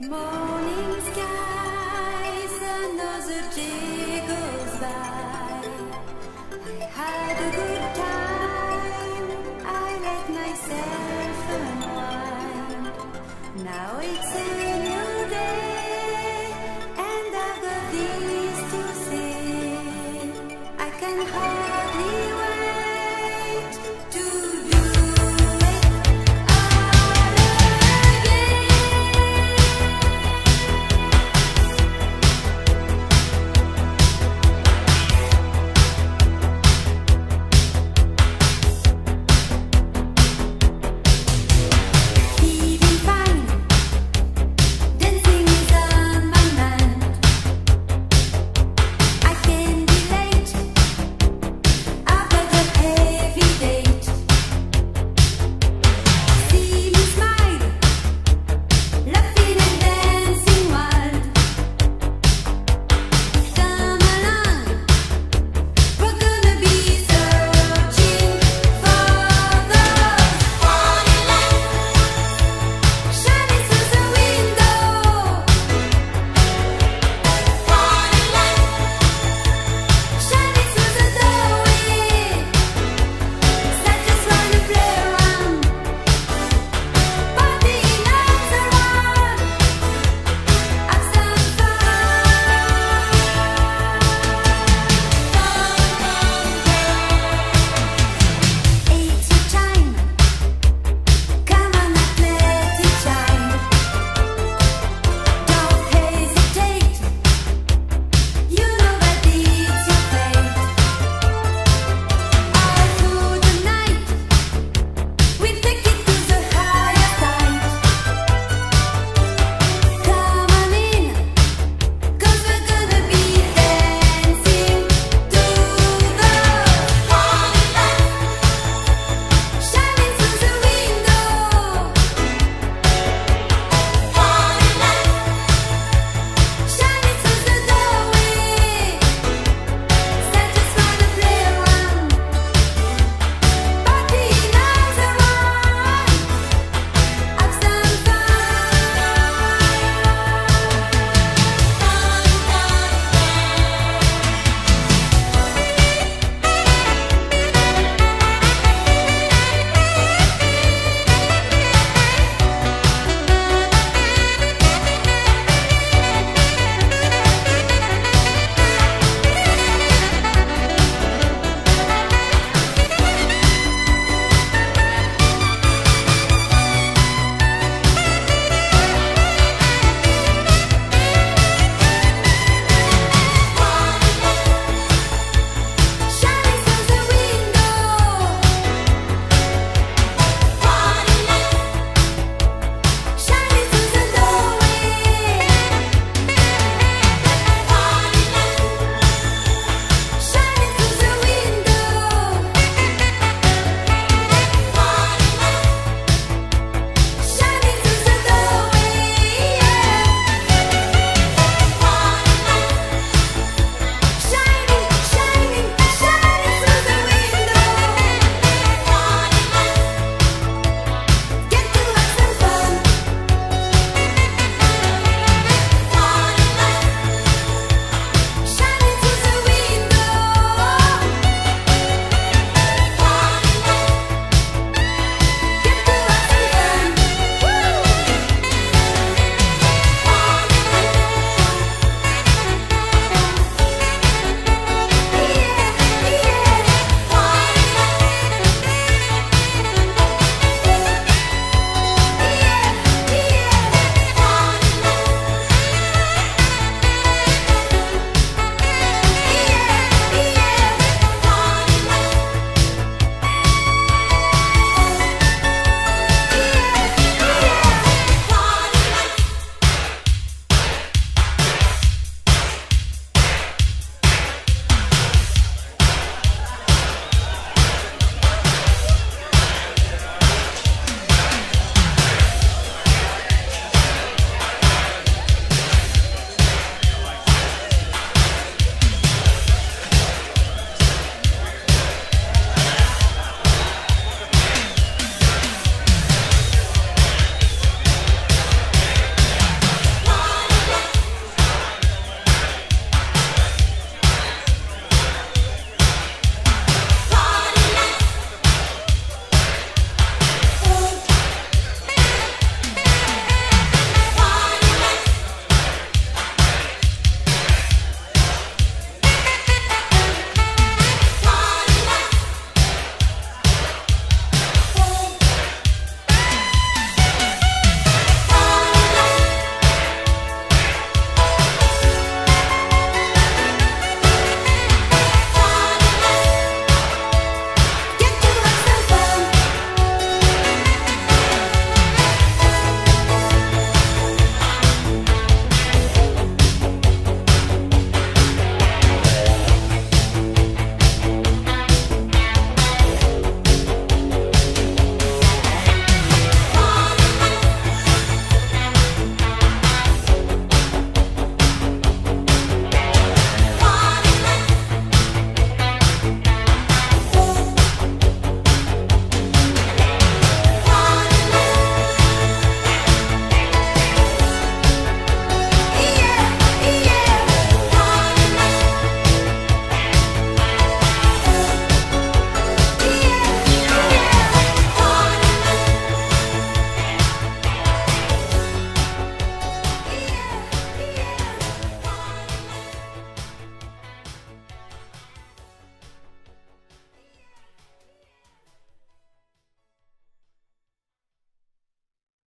Morning sky.